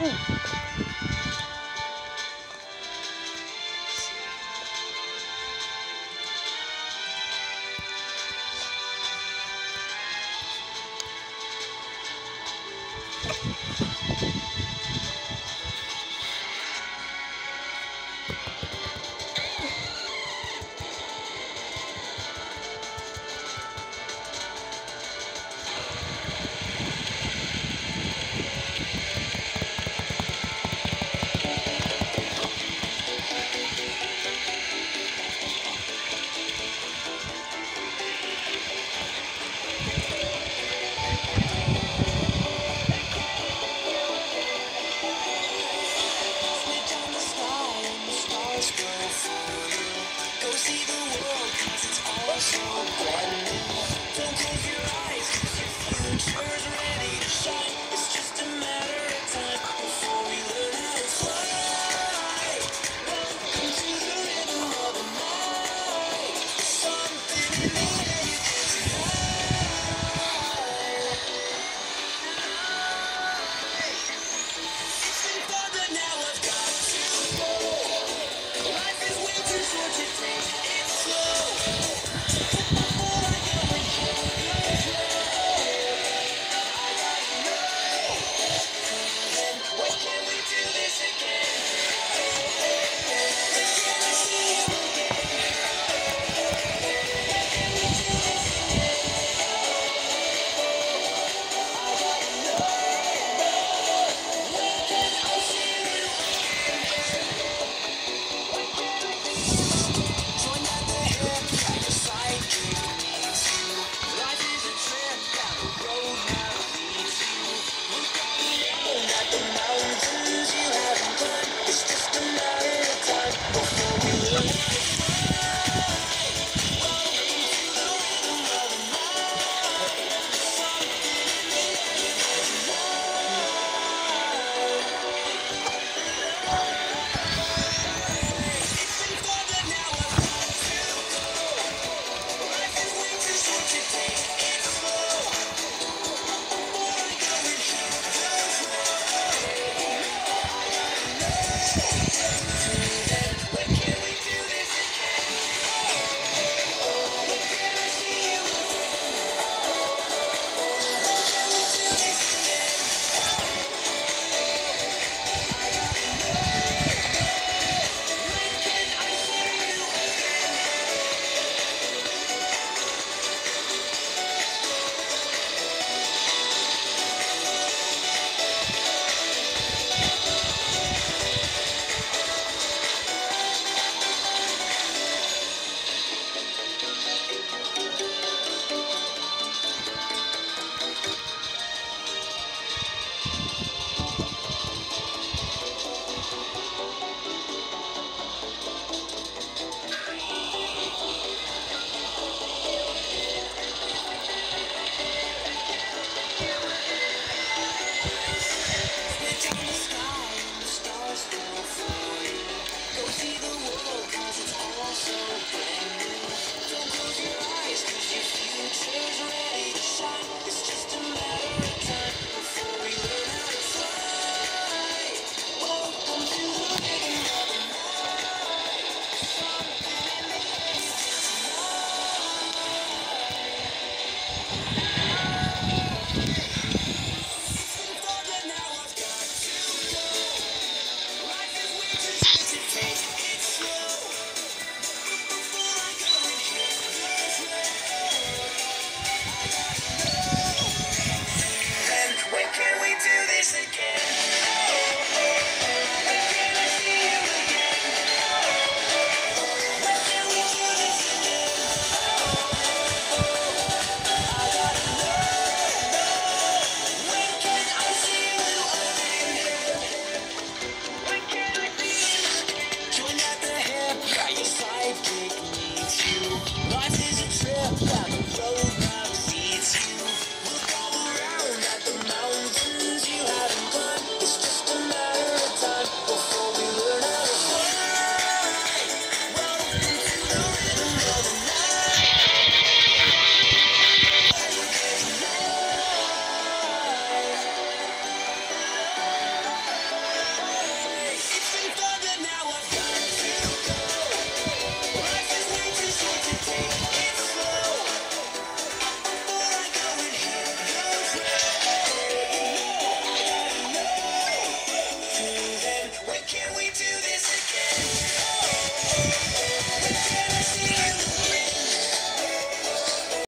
you. for. Go see the world, cause it's all so wonderful. That's a. Yeah, step.